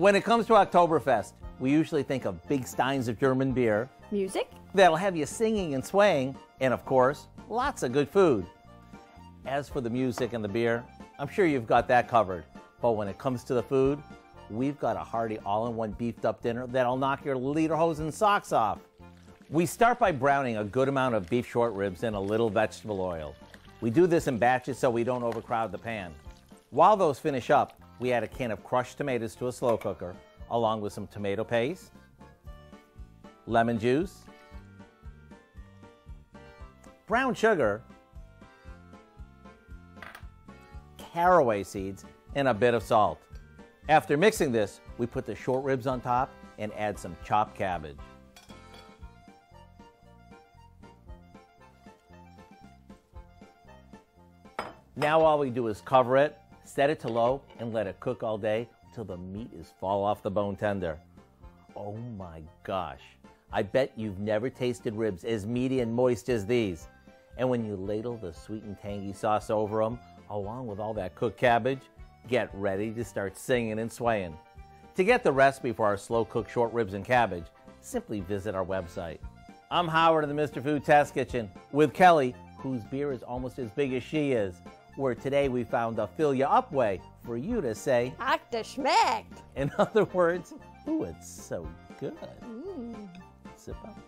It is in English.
When it comes to Oktoberfest, we usually think of big steins of German beer Music? that'll have you singing and swaying, and of course, lots of good food. As for the music and the beer, I'm sure you've got that covered. But when it comes to the food, we've got a hearty all in one beefed up dinner that'll knock your lederhosen socks off. We start by browning a good amount of beef short ribs in a little vegetable oil. We do this in batches so we don't overcrowd the pan. While those finish up, we add a can of crushed tomatoes to a slow cooker, along with some tomato paste, lemon juice, brown sugar, caraway seeds, and a bit of salt. After mixing this, we put the short ribs on top and add some chopped cabbage. Now all we do is cover it, set it to low, and let it cook all day until the meat is fall off the bone tender. Oh my gosh. I bet you've never tasted ribs as meaty and moist as these. And when you ladle the sweet and tangy sauce over them, along with all that cooked cabbage, get ready to start singing and swaying. To get the recipe for our slow cooked short ribs and cabbage, simply visit our website. I'm Howard of the Mr. Food Test Kitchen with Kelly, whose beer is almost as big as she is, where today we found a fill you up way for you to say, Ach, das schmeckt. in other words, ooh, it's so good. Mm. Sip up.